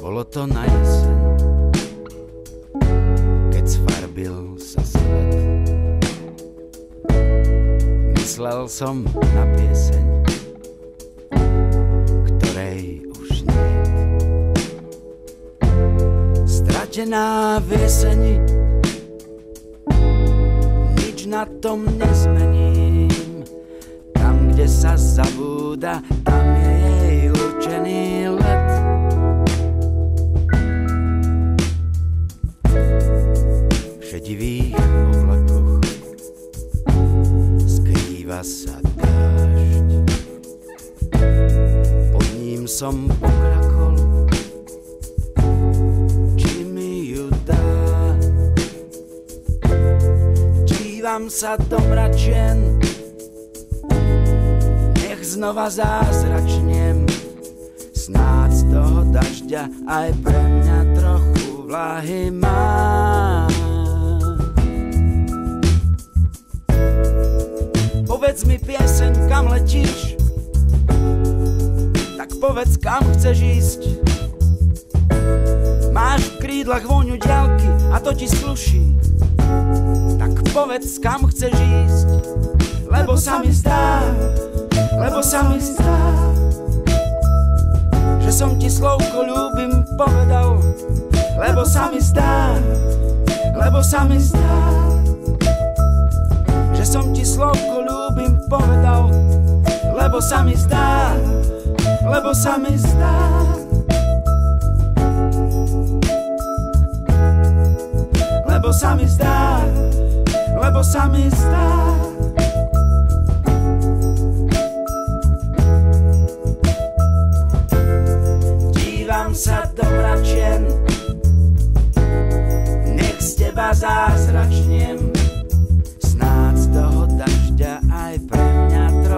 Bolo to na jeseň, keď sfarbil sa svet. Myslel som na pieseň, ktorej už nie. Stratená v jeseni, nič na tom nezmením. Tam, kde sa zabúda, skrýva sa dážď. Pod ním som pokrakol, či mi ju dá. Dívam sa do mračien, nech znova zázračnem. Snáď z toho dažďa aj pre mňa trochu vlahy má. Povedz mi pieseň, kam letíš, tak povedz, kam chceš ísť. Máš v krídlach vôňu ďalky a to ti sluší. Tak povedz, kam chceš ísť, lebo sa mi zdá, lebo sa mi zdá, že som ti slovko ľúbim povedal, lebo sa mi zdá, lebo sa mi zdá, že som ti slovko povedal, lebo sa mi zdá, lebo sa mi zdá. Lebo sa mi zdá, lebo sa mi zdá. Dívam sa do mračien, nech z teba zázračnem. Snáď z toho